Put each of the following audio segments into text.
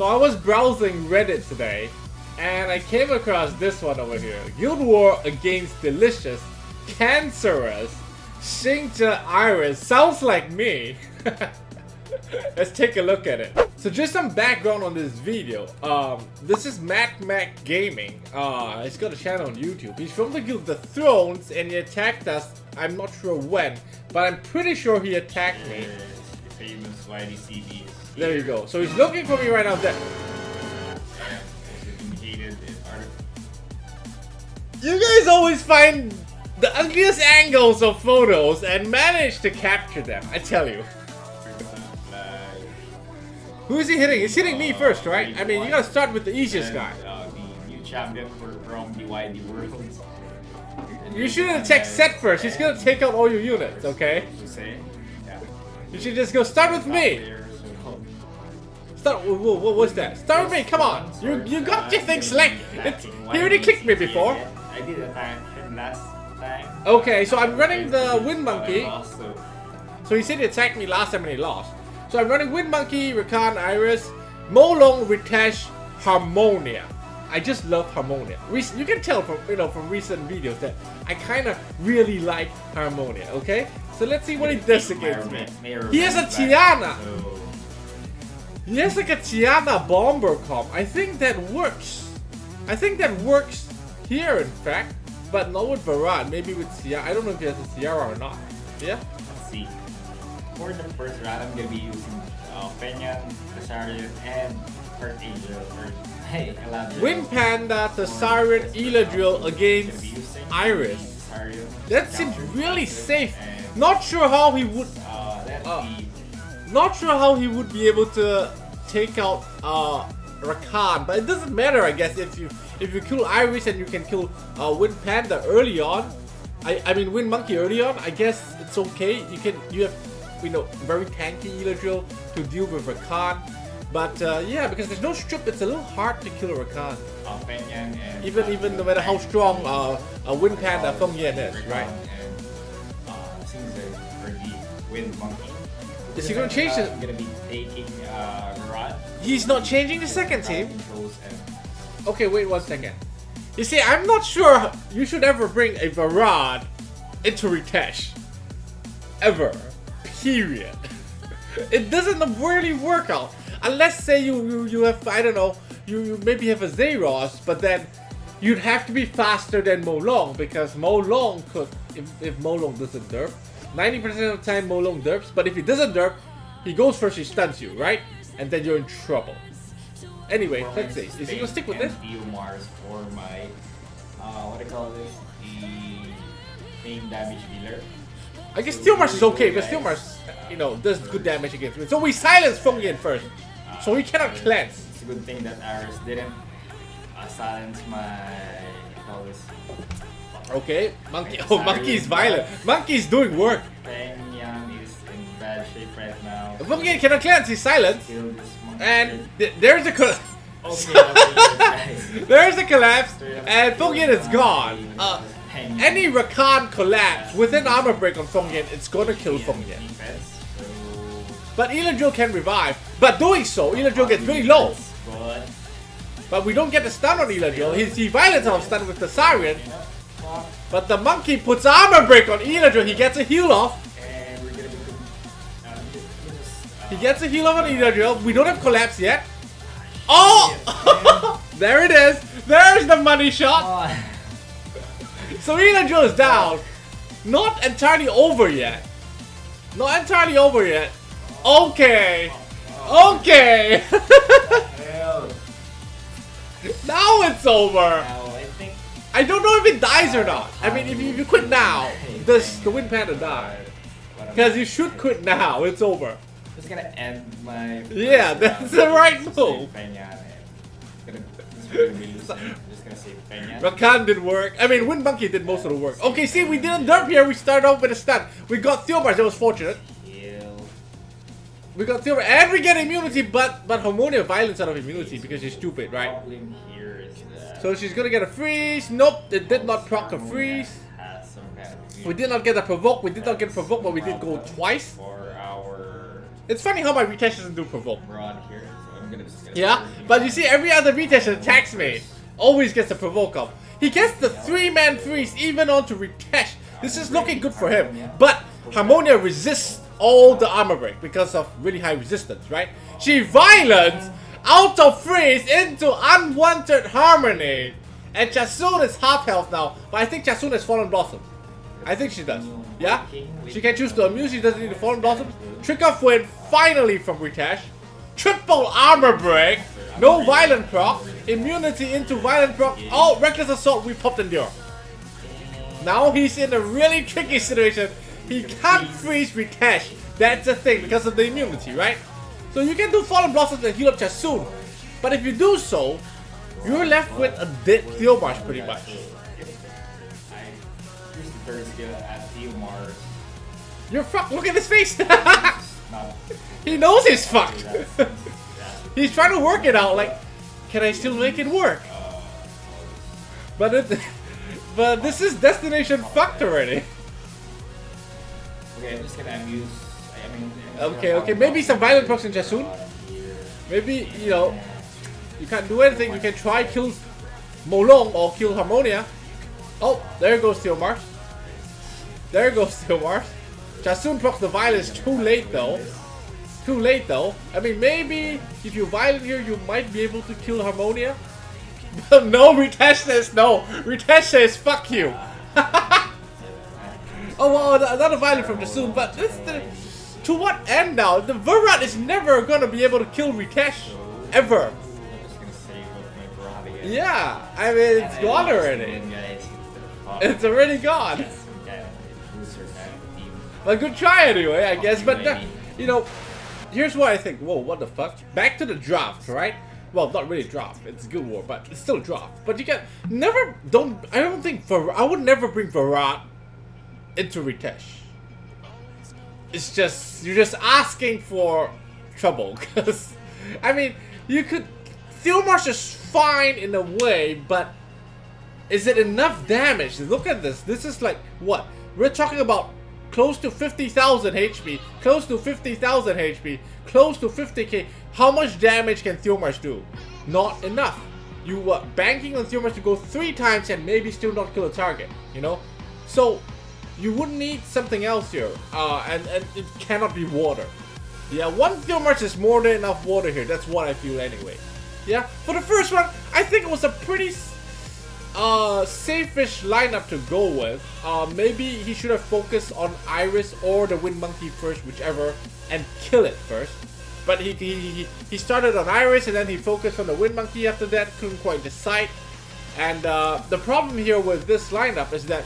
So I was browsing Reddit today, and I came across this one over here. Guild War against Delicious, Cancerous, Xingzhe Iris. Sounds like me. Let's take a look at it. So just some background on this video. Um, this is Mac Mac Gaming. Uh, he's got a channel on YouTube. He's from the Guild of the Thrones and he attacked us. I'm not sure when, but I'm pretty sure he attacked me. The famous There you go. So he's looking for me right now. There. You guys always find the ugliest angles of photos and manage to capture them. I tell you. Who is he hitting? He's hitting me first, right? I mean, you gotta start with the easiest guy. You shouldn't attack set first. He's gonna take out all your units, okay? You should just go start with me. Start. Whoa, what was that? Me. Come on. You you got your thing. It's, he already kicked me before. I did attack him last time. Okay, so I'm running the Wind Monkey. so So he said he attacked me last time and he lost. So I'm running Wind Monkey, Rakan, Iris, Molong, Ritesh, Harmonia. I just love Harmonia. You can tell from you know from recent videos that I kind of really like Harmonia. Okay, so let's see what he does against me. He has a Tiana. Has like a Tiana bomber comp. I think that works. I think that works here, in fact, but not with Verad. Maybe with Tiara. I don't know if he has a Tiara or not. Yeah. let's see. For the first round, I'm gonna be using uh, Penyan, Tesarion, and Kurt Angel. Or, hey, Galadriel. Wind Panda, Tesarion, Eladriel against Iris. That seems really safe. Not sure how he would. Uh, Not sure how he would be able to take out uh, Rakan, but it doesn't matter, I guess, if you if you kill Iris and you can kill uh, Wind Panda early on. I I mean Wind Monkey early on. I guess it's okay. You can you have you know very tanky Eladriel to deal with Rakan. But uh, yeah, because there's no strip, it's a little hard to kill Rakan. uh, and Even uh, even no matter how strong uh, a Wind Panda Feng Yan is, right? And uh, the Wind Monkey. Is he gonna change uh, it? I'm gonna be taking uh, Rod. He's not changing the second team. Okay, wait one second. You see, I'm not sure you should ever bring a Verad into Ritesh. Ever. Period. it doesn't really work out. Unless say you, you, you have, I don't know, you, you maybe have a Zeros, but then you'd have to be faster than Molong because Molong could, if, if Molong doesn't derp, 90% of the time Molong derps, but if he doesn't derp, he goes first, he stuns you, right? And then you're in trouble. Anyway, let's see. Is he gonna stick with this? Theomars for my uh, what do you call this? The main damage dealer. I guess Steel Mars is okay, because Steel Mars, you know, does good damage against me. So we silence Feng Yan first. So he cannot Uh, cleanse. It's a good thing that Iris didn't uh, silence my Okay, Monkey. Oh, Monkey is violent. Monkey is doing work. Feng Yan is in bad shape right now. Yin cannot cleanse, he's silent. Monkey. And th there's the col- okay, okay, guys. there's the collapse, and Feng Yan is gone. Uh, any Rakan collapse within armor break on Feng Yan, it's gonna kill Feng Yan. Defense, so But Eladriel can revive. But doing so, Eladriel gets very low. But we don't get the stun on Eladriel. He's he violence out stun with the Siren. But the monkey puts armor break on Eladriel. He gets a heal off. and we're gonna be uh, uh, He gets a heal off on Eladriel. We don't have collapse yet. Oh! there it is. There's the money shot. uh, So Eladriel is down. Not entirely over yet. Not entirely over yet. Okay. Okay. now it's over. I don't know if it dies or not. I mean, if you, if you quit now, does the Wind Panda die? Because you should quit now. It's over. Just gonna end my. Yeah, that's the right move. say Peña and Gonna, just gonna be losing. Just gonna say Peña. Rakan did work. I mean, Wind Monkey did most of the work. Okay, see, we didn't derp here. We started off with a stun. We got Theomars. That was fortunate. We got Theomars. And we get immunity, but but Harmonia violence out of immunity because she's stupid, right? So she's gonna get a freeze. Nope, it did not proc a freeze. has some kind of We did not get a provoke. We did not get provoke, but we did go twice. It's funny how my Ritesh doesn't do provoke. broad here. So I'm gonna just gonna Yeah, but you see, every other Ritesh that attacks me always gets a provoke up. He gets the three-man freeze even onto Ritesh. This is looking good for him. But Harmonia resists all the armor break because of really high resistance, right? She violence out of freeze into unwanted harmony. And Chasun is half health now, but I think Chasun has fallen blossom. I think she does. Yeah? She can choose to amuse, she doesn't need the fallen blossoms. Trick of wind finally from Ritesh. Triple armor break. No violent proc. Immunity into violent proc. Oh, reckless assault, we popped endure. Now he's in a really tricky situation. He can't freeze Ritesh. That's the thing because of the immunity, right? So you can do Fallen Blossoms and heal up Chasun. But if you do so, you're left with a dead Theomars pretty much. Theomars. You're fucked. Look at his face. He knows he's fucked. he's trying to work it out. Like, can I still make it work? But it, but this is destination fucked already. okay, I'm just gonna amuse. Okay, okay, maybe some violent procs in Chasun. Maybe you know, you can't do anything. You can try kill Molong or kill Harmonia. Oh, there goes Theomars. There goes Theomars. Chasun procs the violence too late though. Too late though. I mean, maybe if you violent here, you might be able to kill Harmonia. But no, Ritesh says no. Ritesh says fuck you. oh well, another violent from Jasun, but this the, to what end now? The Verad is never gonna be able to kill Ritesh. Ever. I'm just gonna save with my Yeah, I mean, it's gone already. It's already gone. But good try anyway, I guess. But you know, here's what I think. Whoa, what the fuck? Back to the draft, right? Well, not really draft. It's Guild War, but it's still draft. But you can never don't. I don't think Var. I would never bring Verad into Ritesh. It's just you're just asking for trouble. Cause I mean, you could. Theomars is fine in a way, but is it enough damage? Look at this. This is like what we're talking about. Close to 50,000 HP, close to 50,000 HP, close to 50k. How much damage can Theomars do? Not enough. You were banking on Theomars to go three times and maybe still not kill a target, you know? So, you would need something else here, uh, and, and it cannot be water. Yeah, one Theomars is more than enough water here, that's what I feel anyway. Yeah, for the first one, I think it was a pretty uh, safe-ish lineup to go with. Uh, maybe he should have focused on Iris or the Wind Monkey first, whichever, and kill it first. But he, he, he, he started on Iris and then he focused on the Wind Monkey after that, couldn't quite decide. And uh, the problem here with this lineup is that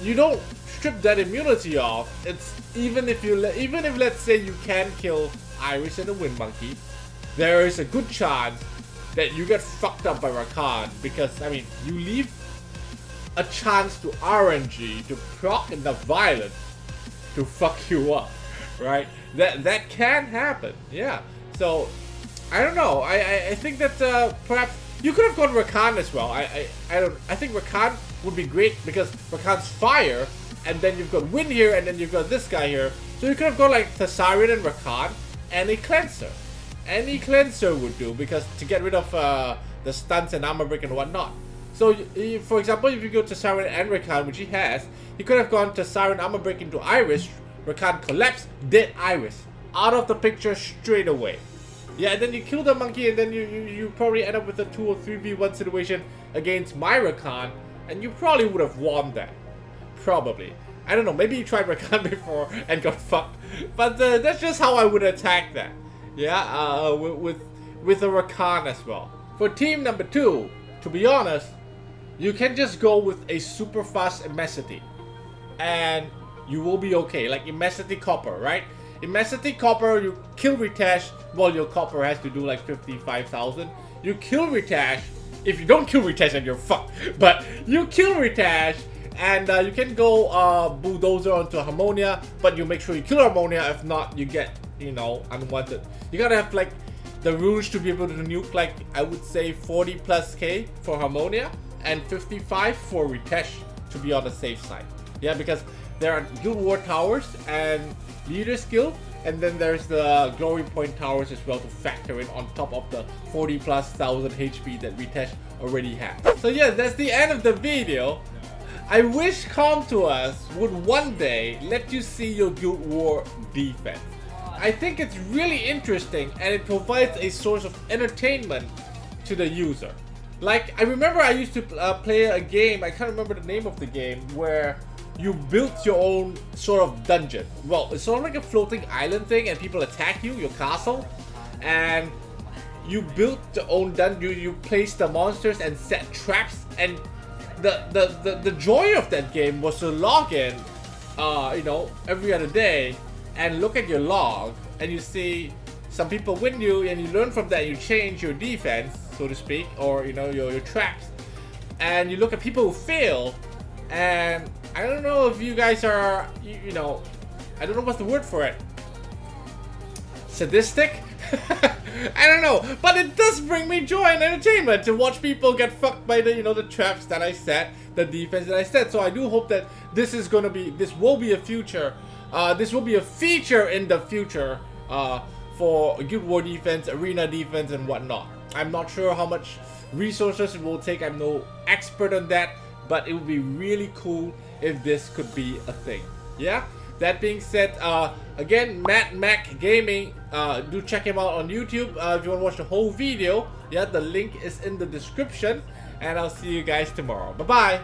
you don't strip that immunity off. It's even if you even if let's say you can kill Iris and the Wind Monkey, there is a good chance that you get fucked up by Rakan because I mean you leave a chance to RNG to proc the violence to fuck you up, right? That that can happen, yeah. So I don't know. I I, I think that uh, perhaps you could have gone Rakan as well. I, I I don't. I think Rakan would be great because Rakan's fire, and then you've got Wind here, and then you've got this guy here. So you could have gone like Tesarion and Rakan and a cleanser. Any cleanser would do because to get rid of uh, the stunts and armor break and whatnot. So, for example, if you go to Siren and Rakan, which he has, he could have gone to Siren armor break into Iris, Rakan collapse, dead Iris, out of the picture straight away. Yeah, and then you kill the monkey, and then you, you, you probably end up with a 2 or 3v1 situation against my Rakan, and you probably would have won that. Probably. I don't know, maybe you tried Rakan before and got fucked. But uh, that's just how I would attack that. Yeah, uh, with, with, with a Rakan as well. For team number 2, to be honest, you can just go with a super fast Immensity. And you will be okay. Like Immensity Copper, right? Immensity Copper, you kill Ritesh. Well, your Copper has to do like 55,000. You kill Ritesh. If you don't kill Ritesh, then you're fucked. But you kill Ritesh, and uh, you can go uh, Bulldozer onto Harmonia, but you make sure you kill Harmonia. If not, you get, you know, unwanted. You gotta have like the runes to be able to nuke like I would say 40 plus K for Harmonia and 55 for Ritesh to be on the safe side. Yeah, because there are Guild War towers and leader skill and then there's the glory point towers as well to factor in on top of the 40 plus thousand HP that Ritesh already has. So yeah, that's the end of the video. I wish Com2uS would one day let you see your Guild War defense. I think it's really interesting and it provides a source of entertainment to the user. Like, I remember I used to uh, play a game, I can't remember the name of the game, where you built your own sort of dungeon. Well, it's sort of like a floating island thing and people attack you, your castle, and you built your own dungeon, you, you place the monsters and set traps, and the, the, the, the joy of that game was to log in, uh, you know, every other day and look at your log. And you see some people win you and you learn from that. You change your defense so to speak or you know your, your traps. And you look at people who fail and I don't know if you guys are you, you know I don't know what's the word for it sadistic I don't know, but it does bring me joy and entertainment to watch people get fucked by the, you know, the traps that I set, the defense that I set. So I do hope that this is gonna be, this will be a future, uh, this will be a feature in the future, uh, for Guild War defense, arena defense, and whatnot. I'm not sure how much resources it will take. I'm no expert on that, but it would be really cool if this could be a thing. Yeah? That being said, uh, again, Matt Mac Gaming, uh, do check him out on YouTube uh, if you want to watch the whole video. Yeah, the link is in the description. And I'll see you guys tomorrow. Bye-bye.